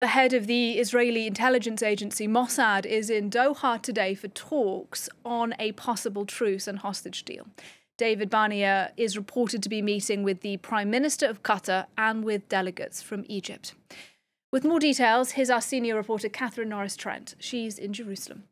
The head of the Israeli intelligence agency Mossad is in Doha today for talks on a possible truce and hostage deal. David Barnea is reported to be meeting with the Prime Minister of Qatar and with delegates from Egypt. With more details, here's our senior reporter Catherine Norris Trent. She's in Jerusalem.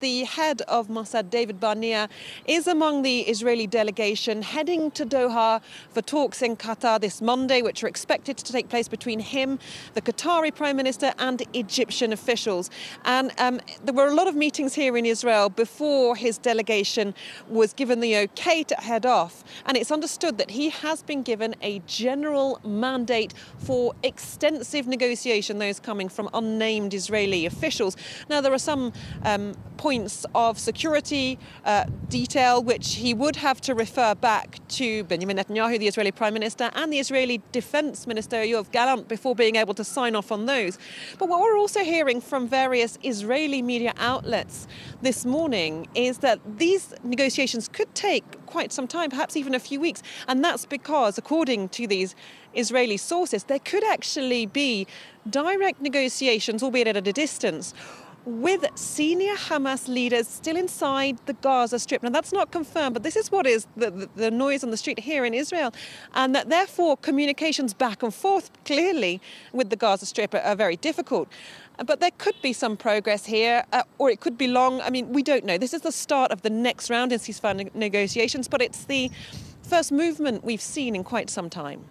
The head of Mossad, David Barnea, is among the Israeli delegation heading to Doha for talks in Qatar this Monday, which are expected to take place between him, the Qatari Prime Minister, and Egyptian officials. And um, there were a lot of meetings here in Israel before his delegation was given the okay to head off. And it's understood that he has been given a general mandate for extensive negotiation, those coming from unnamed Israeli officials. Now, there are some um, points of security uh, detail which he would have to refer back to Benjamin Netanyahu, the Israeli Prime Minister, and the Israeli Defense Minister Yoav Gallant before being able to sign off on those. But what we're also hearing from various Israeli media outlets this morning is that these negotiations could take quite some time, perhaps even a few weeks. And that's because, according to these Israeli sources, there could actually be direct negotiations, albeit at a distance with senior Hamas leaders still inside the Gaza Strip. Now, that's not confirmed, but this is what is the, the, the, noise on the street here in Israel. And that therefore communications back and forth clearly with the Gaza Strip are, are very difficult. But there could be some progress here, uh, or it could be long. I mean, we don't know. This is the start of the next round in ceasefire negotiations, but it's the first movement we've seen in quite some time.